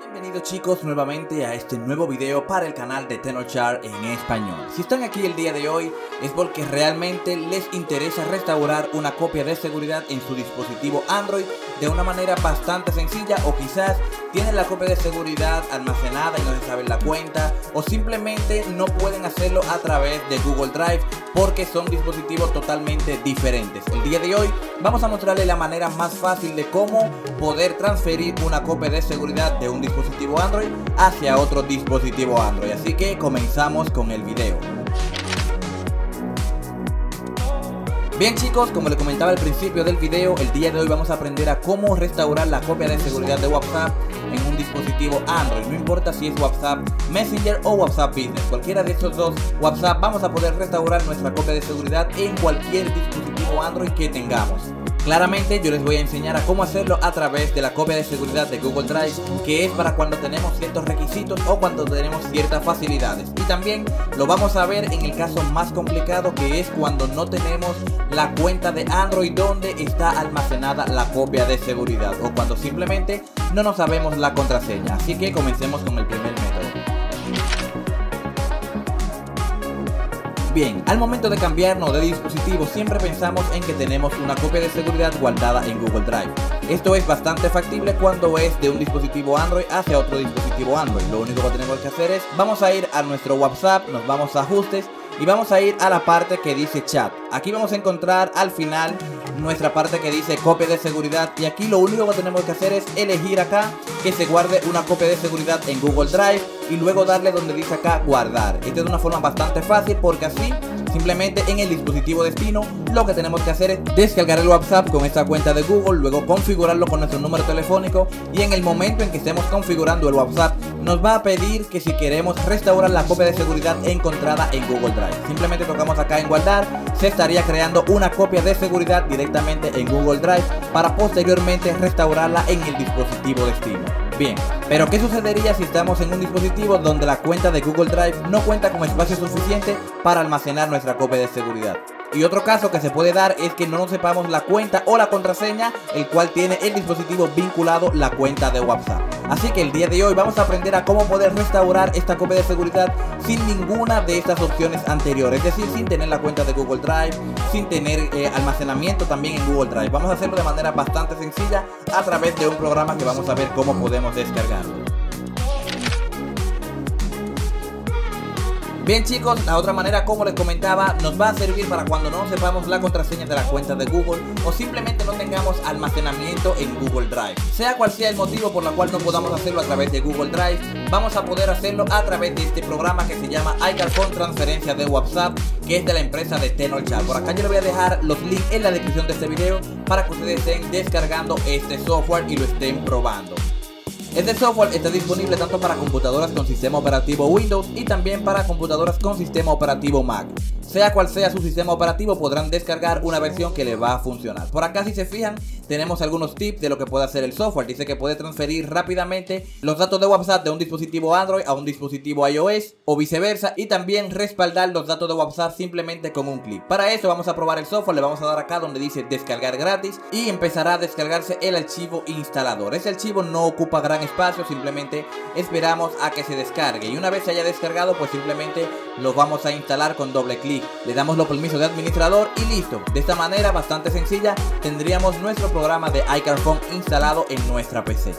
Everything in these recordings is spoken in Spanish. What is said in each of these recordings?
Bienvenidos chicos nuevamente a este nuevo video para el canal de Tenorshare en español. Si están aquí el día de hoy es porque realmente les interesa restaurar una copia de seguridad en su dispositivo Android de una manera bastante sencilla o quizás tienen la copia de seguridad almacenada y no se saben la cuenta o simplemente no pueden hacerlo a través de Google Drive porque son dispositivos totalmente diferentes. El día de hoy vamos a mostrarles la manera más fácil de cómo poder transferir una copia de seguridad de un dispositivo Android hacia otro dispositivo Android. Así que comenzamos con el video. Bien chicos, como les comentaba al principio del video, el día de hoy vamos a aprender a cómo restaurar la copia de seguridad de WhatsApp en un dispositivo Android. No importa si es WhatsApp Messenger o WhatsApp Business. Cualquiera de estos dos WhatsApp vamos a poder restaurar nuestra copia de seguridad en cualquier dispositivo Android que tengamos. Claramente yo les voy a enseñar a cómo hacerlo a través de la copia de seguridad de Google Drive que es para cuando tenemos ciertos requisitos o cuando tenemos ciertas facilidades. Y también lo vamos a ver en el caso más complicado que es cuando no tenemos la cuenta de Android donde está almacenada la copia de seguridad o cuando simplemente no nos sabemos la contraseña. Así que comencemos con el primer método Bien, al momento de cambiarnos de dispositivo siempre pensamos en que tenemos una copia de seguridad guardada en Google Drive. Esto es bastante factible cuando es de un dispositivo Android hacia otro dispositivo Android. Lo único que tenemos que hacer es, vamos a ir a nuestro WhatsApp, nos vamos a ajustes y vamos a ir a la parte que dice chat. Aquí vamos a encontrar al final nuestra parte que dice copia de seguridad y aquí lo único que tenemos que hacer es elegir acá que se guarde una copia de seguridad en Google Drive y luego darle donde dice acá guardar. Esta es una forma bastante fácil porque así Simplemente en el dispositivo destino lo que tenemos que hacer es descargar el WhatsApp con esta cuenta de Google, luego configurarlo con nuestro número telefónico y en el momento en que estemos configurando el WhatsApp nos va a pedir que si queremos restaurar la copia de seguridad encontrada en Google Drive. Simplemente tocamos acá en guardar, se estaría creando una copia de seguridad directamente en Google Drive para posteriormente restaurarla en el dispositivo destino. Bien, pero ¿qué sucedería si estamos en un dispositivo donde la cuenta de Google Drive no cuenta con espacio suficiente para almacenar nuestra copia de seguridad? Y otro caso que se puede dar es que no nos sepamos la cuenta o la contraseña, el cual tiene el dispositivo vinculado la cuenta de WhatsApp. Así que el día de hoy vamos a aprender a cómo poder restaurar esta copia de seguridad sin ninguna de estas opciones anteriores, es decir, sin tener la cuenta de Google Drive, sin tener eh, almacenamiento también en Google Drive. Vamos a hacerlo de manera bastante sencilla a través de un programa que vamos a ver cómo podemos descargarlo. Bien chicos, la otra manera como les comentaba nos va a servir para cuando no sepamos la contraseña de la cuenta de Google o simplemente no tengamos almacenamiento en Google Drive. Sea cual sea el motivo por el cual no podamos hacerlo a través de Google Drive, vamos a poder hacerlo a través de este programa que se llama iCarphone Transferencia de WhatsApp, que es de la empresa de Tenorshare. Por acá yo les voy a dejar los links en la descripción de este video para que ustedes estén descargando este software y lo estén probando. Este software está disponible tanto para computadoras con sistema operativo Windows y también para computadoras con sistema operativo Mac. Sea cual sea su sistema operativo podrán descargar una versión que les va a funcionar. Por acá si se fijan tenemos algunos tips de lo que puede hacer el software. Dice que puede transferir rápidamente los datos de WhatsApp de un dispositivo Android a un dispositivo iOS o viceversa y también respaldar los datos de WhatsApp simplemente con un clic. Para eso vamos a probar el software, le vamos a dar acá donde dice descargar gratis y empezará a descargarse el archivo instalador. Ese archivo no ocupa gran espacio, simplemente esperamos a que se descargue y una vez se haya descargado pues simplemente lo vamos a instalar con doble clic le damos los permisos de administrador y listo. De esta manera bastante sencilla tendríamos nuestro programa de iCarphone instalado en nuestra PC.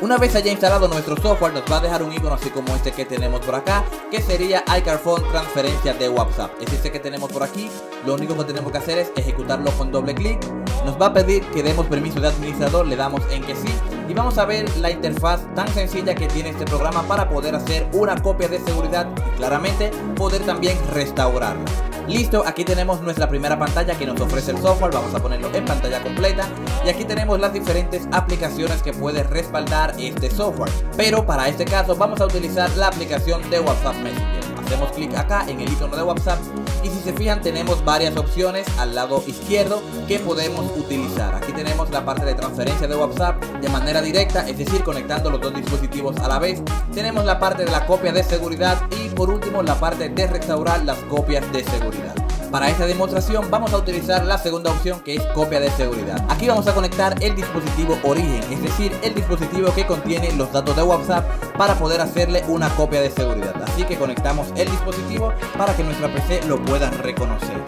Una vez haya instalado nuestro software nos va a dejar un icono así como este que tenemos por acá que sería iCarphone transferencia de WhatsApp. Es este que tenemos por aquí, lo único que tenemos que hacer es ejecutarlo con doble clic. Nos va a pedir que demos permiso de administrador, le damos en que sí y vamos a ver la interfaz tan sencilla que tiene este programa para poder hacer una copia de seguridad y claramente poder también restaurarla. Listo, aquí tenemos nuestra primera pantalla que nos ofrece el software, vamos a ponerlo en pantalla completa y aquí tenemos las diferentes aplicaciones que puede respaldar este software. Pero para este caso vamos a utilizar la aplicación de WhatsApp Messenger. Hacemos clic acá en el icono de WhatsApp y si se fijan tenemos varias opciones al lado izquierdo que podemos utilizar. Aquí tenemos la parte de transferencia de WhatsApp de manera directa, es decir, conectando los dos dispositivos a la vez. Tenemos la parte de la copia de seguridad y por último la parte de restaurar las copias de seguridad. Para esta demostración vamos a utilizar la segunda opción que es copia de seguridad. Aquí vamos a conectar el dispositivo origen, es decir, el dispositivo que contiene los datos de WhatsApp para poder hacerle una copia de seguridad. Así que conectamos el dispositivo para que nuestra PC lo pueda reconocer.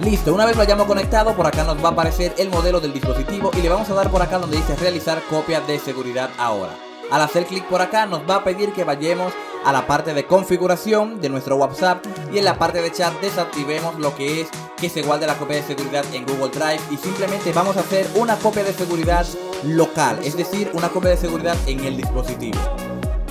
Listo, una vez lo hayamos conectado, por acá nos va a aparecer el modelo del dispositivo y le vamos a dar por acá donde dice realizar copia de seguridad ahora. Al hacer clic por acá nos va a pedir que vayamos a la parte de configuración de nuestro WhatsApp y en la parte de chat desactivemos lo que es que se guarde la copia de seguridad en Google Drive y simplemente vamos a hacer una copia de seguridad local, es decir, una copia de seguridad en el dispositivo.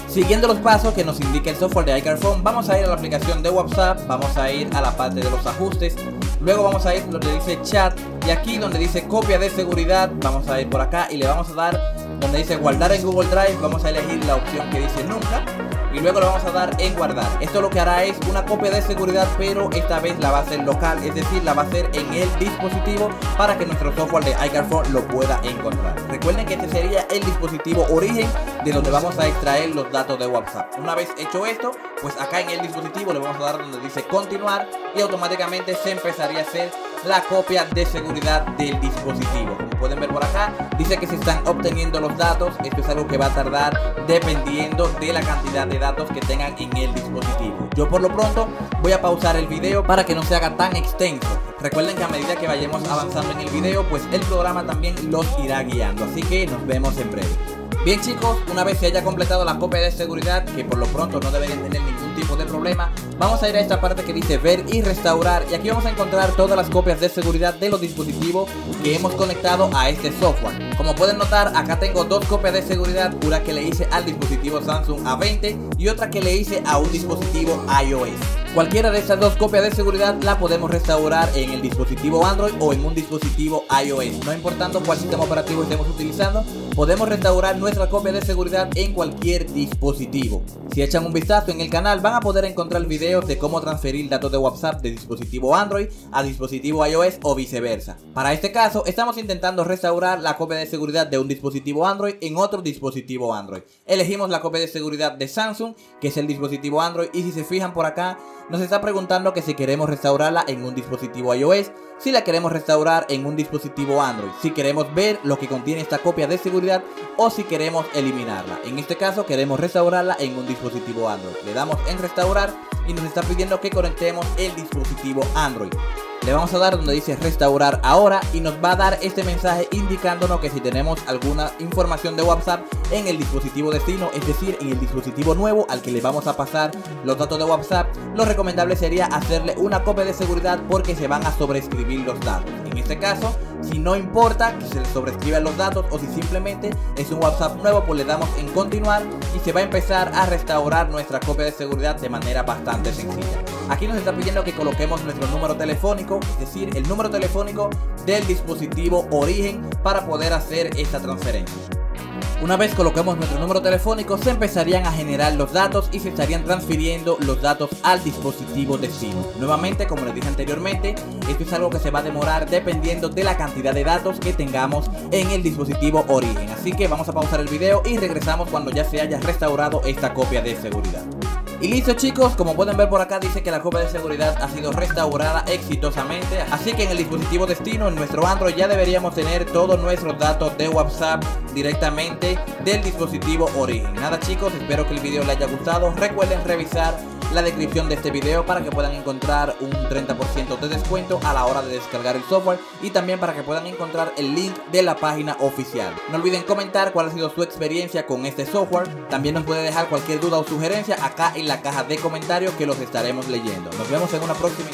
Siguiendo los pasos que nos indica el software de iCarphone, vamos a ir a la aplicación de WhatsApp, vamos a ir a la parte de los ajustes, luego vamos a ir donde dice chat y aquí donde dice copia de seguridad, vamos a ir por acá y le vamos a dar donde dice guardar en Google Drive, vamos a elegir la opción que dice nunca y luego lo vamos a dar en guardar. Esto lo que hará es una copia de seguridad, pero esta vez la va a hacer local, es decir, la va a hacer en el dispositivo para que nuestro software de iCarphone lo pueda encontrar. Recuerden que este sería el dispositivo origen de donde vamos a extraer los datos de WhatsApp. Una vez hecho esto, pues acá en el dispositivo le vamos a dar donde dice continuar y automáticamente se empezaría a hacer la copia de seguridad del dispositivo. Como pueden ver por acá, dice que se están obteniendo los datos. Esto es algo que va a tardar dependiendo de la cantidad de datos que tengan en el dispositivo. Yo por lo pronto voy a pausar el video para que no se haga tan extenso. Recuerden que a medida que vayamos avanzando en el video, pues el programa también los irá guiando. Así que nos vemos en breve. Bien chicos, una vez se haya completado la copia de seguridad, que por lo pronto no deberían tener ningún tipo de problema, vamos a ir a esta parte que dice ver y restaurar y aquí vamos a encontrar todas las copias de seguridad de los dispositivos que hemos conectado a este software. Como pueden notar, acá tengo dos copias de seguridad, una que le hice al dispositivo Samsung A20 y otra que le hice a un dispositivo iOS. Cualquiera de estas dos copias de seguridad la podemos restaurar en el dispositivo Android o en un dispositivo iOS. No importando cuál sistema operativo estemos utilizando, podemos restaurar nuestra copia de seguridad en cualquier dispositivo. Si echan un vistazo en el canal van a poder encontrar de cómo transferir datos de WhatsApp de dispositivo Android a dispositivo iOS o viceversa. Para este caso estamos intentando restaurar la copia de seguridad de un dispositivo Android en otro dispositivo Android. Elegimos la copia de seguridad de Samsung que es el dispositivo Android y si se fijan por acá nos está preguntando que si queremos restaurarla en un dispositivo iOS, si la queremos restaurar en un dispositivo Android, si queremos ver lo que contiene esta copia de seguridad o si queremos eliminarla. En este caso queremos restaurarla en un dispositivo Android. Le damos en restaurar y nos está pidiendo que conectemos el dispositivo Android. Le vamos a dar donde dice restaurar ahora y nos va a dar este mensaje indicándonos que si tenemos alguna información de WhatsApp en el dispositivo destino, es decir, en el dispositivo nuevo al que le vamos a pasar los datos de WhatsApp, lo recomendable sería hacerle una copia de seguridad porque se van a sobreescribir los datos. En este caso, si no importa que se le sobrescriban los datos o si simplemente es un WhatsApp nuevo, pues le damos en continuar y se va a empezar a restaurar nuestra copia de seguridad de manera bastante sencilla. Aquí nos está pidiendo que coloquemos nuestro número telefónico, es decir, el número telefónico del dispositivo origen para poder hacer esta transferencia. Una vez coloquemos nuestro número telefónico, se empezarían a generar los datos y se estarían transfiriendo los datos al dispositivo destino. Nuevamente, como les dije anteriormente, esto es algo que se va a demorar dependiendo de la cantidad de datos que tengamos en el dispositivo origen. Así que vamos a pausar el video y regresamos cuando ya se haya restaurado esta copia de seguridad. Y listo chicos, como pueden ver por acá dice que la copia de seguridad ha sido restaurada exitosamente Así que en el dispositivo destino, en nuestro Android ya deberíamos tener todos nuestros datos de WhatsApp directamente del dispositivo origen Nada chicos, espero que el video les haya gustado. Recuerden revisar la descripción de este video para que puedan encontrar un 30% de descuento a la hora de descargar el software y también para que puedan encontrar el link de la página oficial. No olviden comentar cuál ha sido su experiencia con este software. También nos puede dejar cualquier duda o sugerencia acá en la caja de comentarios que los estaremos leyendo. Nos vemos en una próxima.